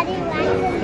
everybody likes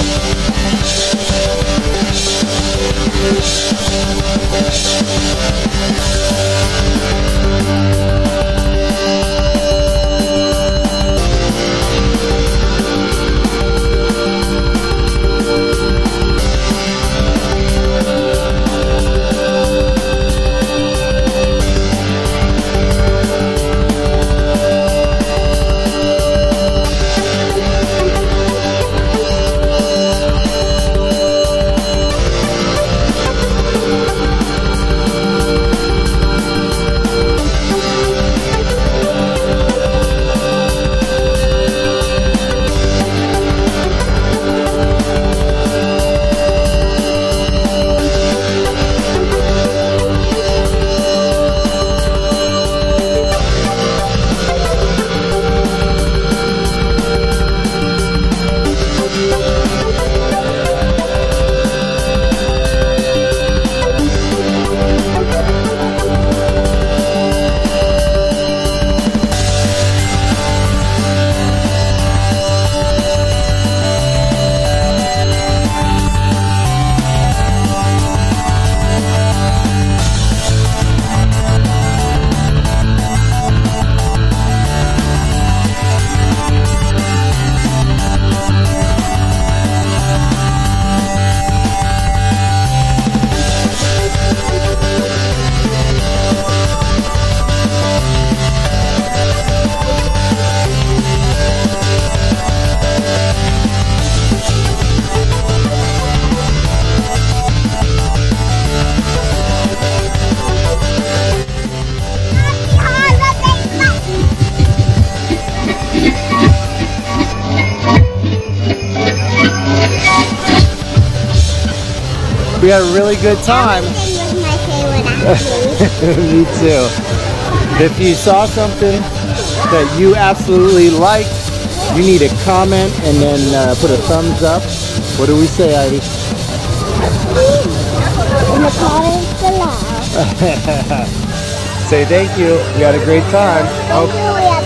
Thank We had a really good time. Everything was my favorite actually. Me too. If you saw something that you absolutely liked, you need to comment and then uh, put a thumbs up. What do we say, Ivy? In the comments below. Say thank you. We had a great time. Thank Oh,